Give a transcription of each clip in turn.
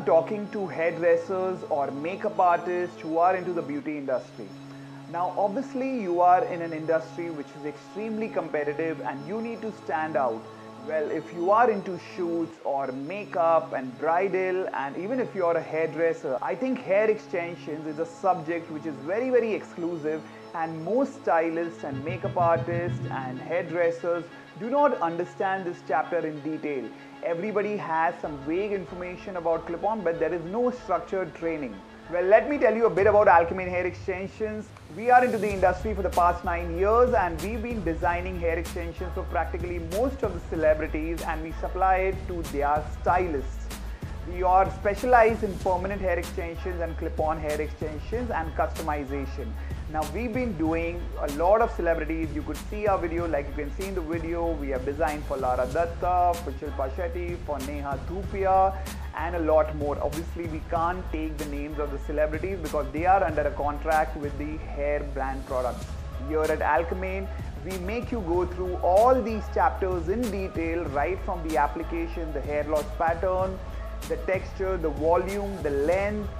talking to hairdressers or makeup artists who are into the beauty industry. Now, obviously, you are in an industry which is extremely competitive and you need to stand out. Well, if you are into shoots or makeup and bridal, and even if you are a hairdresser, I think hair extensions is a subject which is very, very exclusive, and most stylists and makeup artists and hairdressers do not understand this chapter in detail. Everybody has some vague information about clip-on, but there is no structured training. Well, let me tell you a bit about Alchemane hair extensions. We are into the industry for the past nine years and we've been designing hair extensions for practically most of the celebrities and we supply it to their stylists. We are specialized in permanent hair extensions and clip-on hair extensions and customization. Now we've been doing a lot of celebrities. You could see our video like you can see in the video. We have designed for Lara Dutta, for Shilpa Shetty, for Neha Dhupia and a lot more. Obviously we can't take the names of the celebrities because they are under a contract with the hair brand products. Here at Alchemane, we make you go through all these chapters in detail right from the application, the hair loss pattern, the texture, the volume, the length,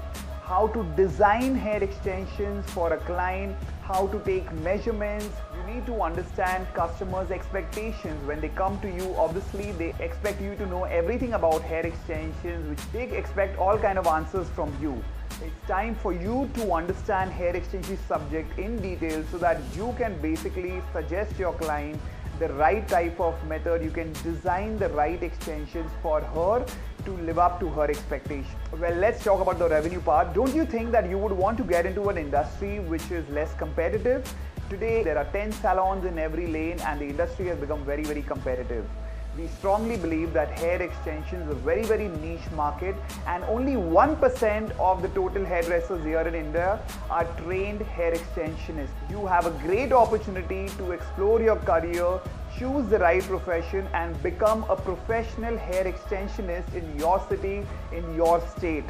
how to design hair extensions for a client, how to take measurements. You need to understand customers' expectations. When they come to you, obviously they expect you to know everything about hair extensions, which they expect all kind of answers from you. It's time for you to understand hair extension subject in detail so that you can basically suggest your client the right type of method. You can design the right extensions for her to live up to her expectation. Well, let's talk about the revenue part. Don't you think that you would want to get into an industry which is less competitive? Today, there are 10 salons in every lane and the industry has become very, very competitive. We strongly believe that hair extensions is a very, very niche market and only 1% of the total hairdressers here in India are trained hair extensionists. You have a great opportunity to explore your career choose the right profession and become a professional hair extensionist in your city, in your state.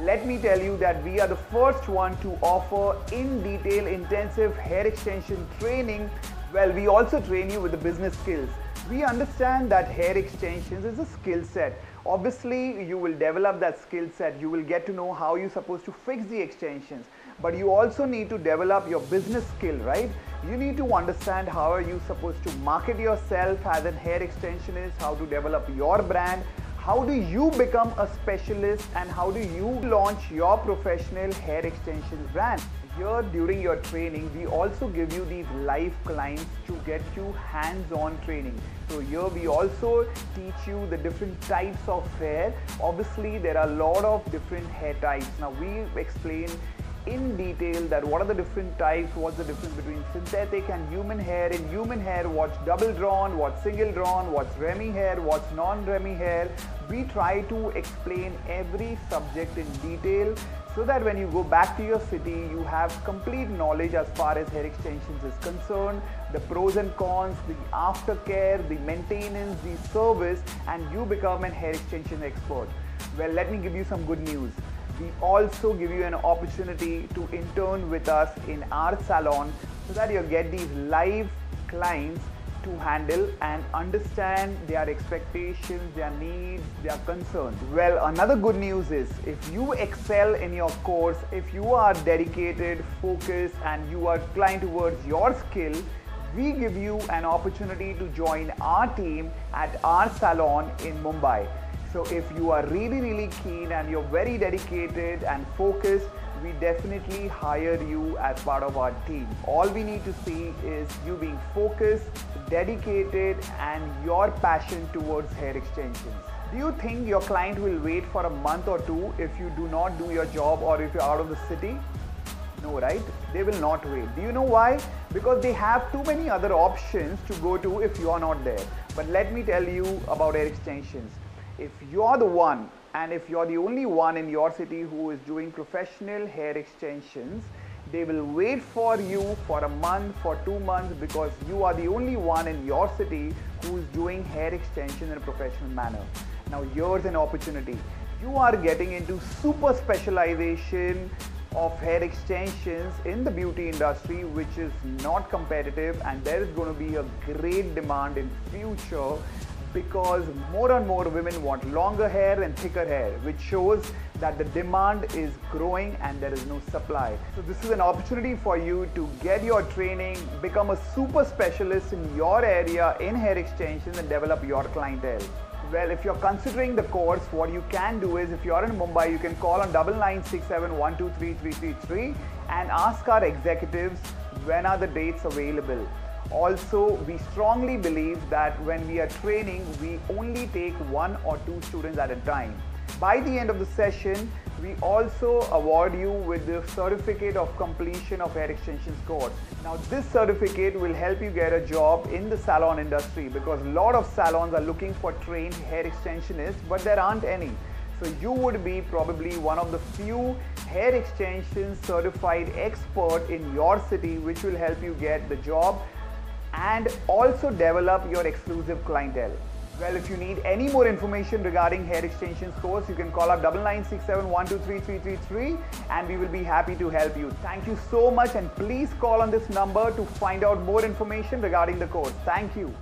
Let me tell you that we are the first one to offer in detail intensive hair extension training. Well, we also train you with the business skills. We understand that hair extensions is a skill set. Obviously, you will develop that skill set. You will get to know how you're supposed to fix the extensions. But you also need to develop your business skill, right? You need to understand how are you supposed to market yourself as a hair extensionist, how to develop your brand, how do you become a specialist and how do you launch your professional hair extensions brand? Here during your training, we also give you these live clients to get you hands-on training. So here we also teach you the different types of hair. Obviously, there are a lot of different hair types. Now we explain in detail that what are the different types, what's the difference between synthetic and human hair. In human hair, what's double drawn, what's single drawn, what's Remy hair, what's non-Remy hair. We try to explain every subject in detail so that when you go back to your city, you have complete knowledge as far as hair extensions is concerned, the pros and cons, the aftercare, the maintenance, the service, and you become an hair extension expert. Well, let me give you some good news. We also give you an opportunity to intern with us in our salon so that you get these live clients to handle and understand their expectations, their needs, their concerns. Well, another good news is if you excel in your course, if you are dedicated, focused, and you are inclined towards your skill, we give you an opportunity to join our team at our salon in Mumbai. So if you are really, really keen and you're very dedicated and focused, we definitely hire you as part of our team. All we need to see is you being focused, dedicated, and your passion towards hair extensions. Do you think your client will wait for a month or two if you do not do your job or if you're out of the city? No, right? They will not wait. Do you know why? Because they have too many other options to go to if you are not there. But let me tell you about hair extensions if you're the one and if you're the only one in your city who is doing professional hair extensions, they will wait for you for a month, for two months because you are the only one in your city who is doing hair extension in a professional manner. Now here's an opportunity. You are getting into super specialization of hair extensions in the beauty industry which is not competitive and there is going to be a great demand in future because more and more women want longer hair and thicker hair, which shows that the demand is growing and there is no supply. So this is an opportunity for you to get your training, become a super specialist in your area in hair extensions and develop your clientele. Well, if you're considering the course, what you can do is if you're in Mumbai, you can call on 9967 and ask our executives when are the dates available. Also, we strongly believe that when we are training, we only take one or two students at a time. By the end of the session, we also award you with the certificate of completion of hair extensions course. Now this certificate will help you get a job in the salon industry because a lot of salons are looking for trained hair extensionists but there aren't any. So you would be probably one of the few hair extension certified expert in your city which will help you get the job and also develop your exclusive clientele. Well, if you need any more information regarding hair extensions course, you can call up 9967 and we will be happy to help you. Thank you so much and please call on this number to find out more information regarding the course. Thank you.